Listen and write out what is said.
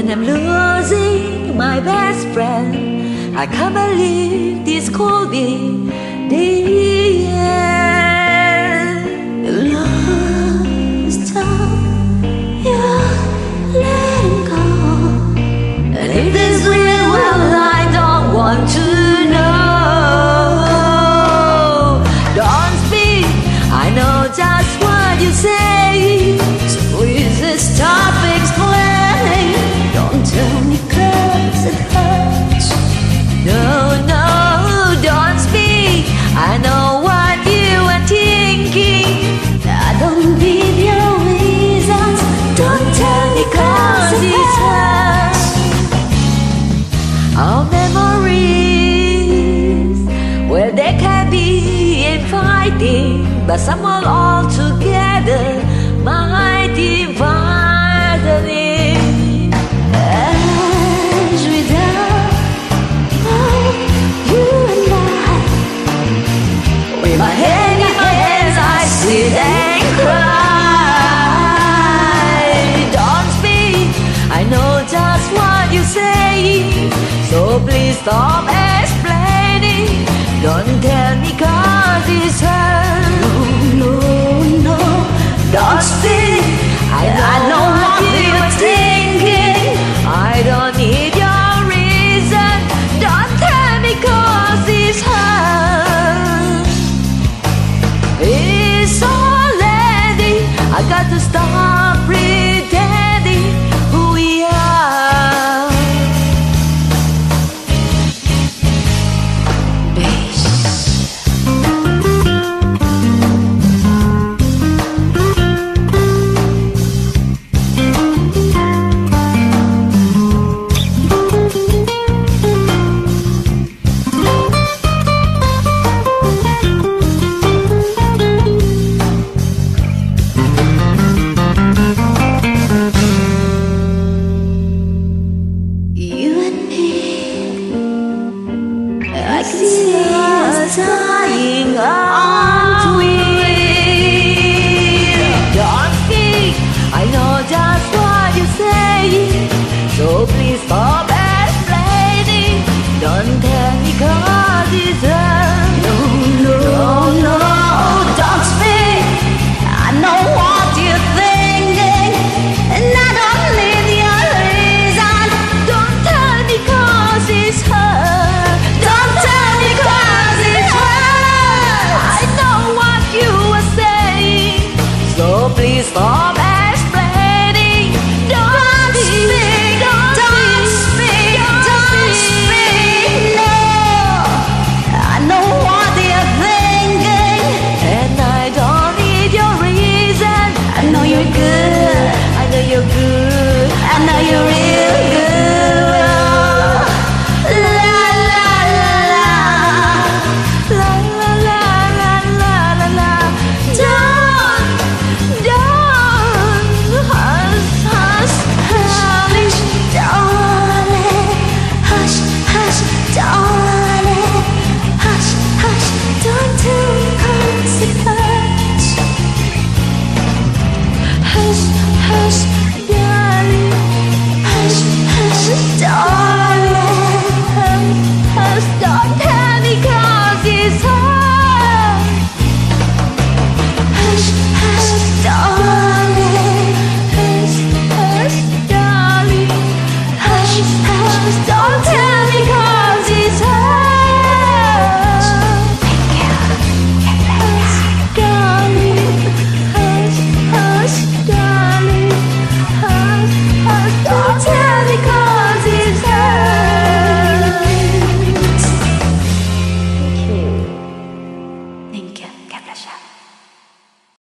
and I'm losing my best friend. I can't believe but somehow all together we die, oh, you and I, with my my hands, I sit and cry. Don't speak, I know just what you say. So please stop explaining. Don't tell me cause it's hurt. I got please stop explaining. Don't tell me cause it's Stop.